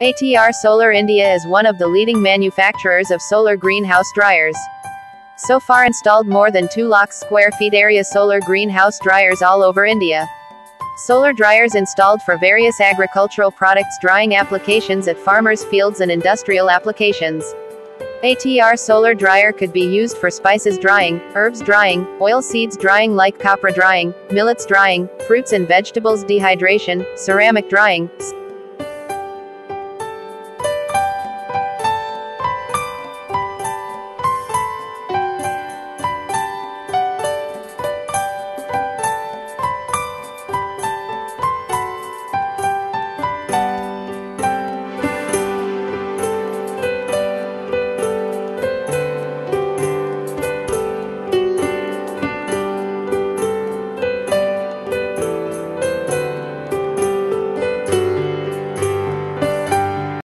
ATR Solar India is one of the leading manufacturers of solar greenhouse dryers. So far installed more than 2 lakh square feet area solar greenhouse dryers all over India. Solar dryers installed for various agricultural products drying applications at farmers' fields and industrial applications. ATR solar dryer could be used for spices drying, herbs drying, oil seeds drying like copra drying, millets drying, fruits and vegetables dehydration, ceramic drying,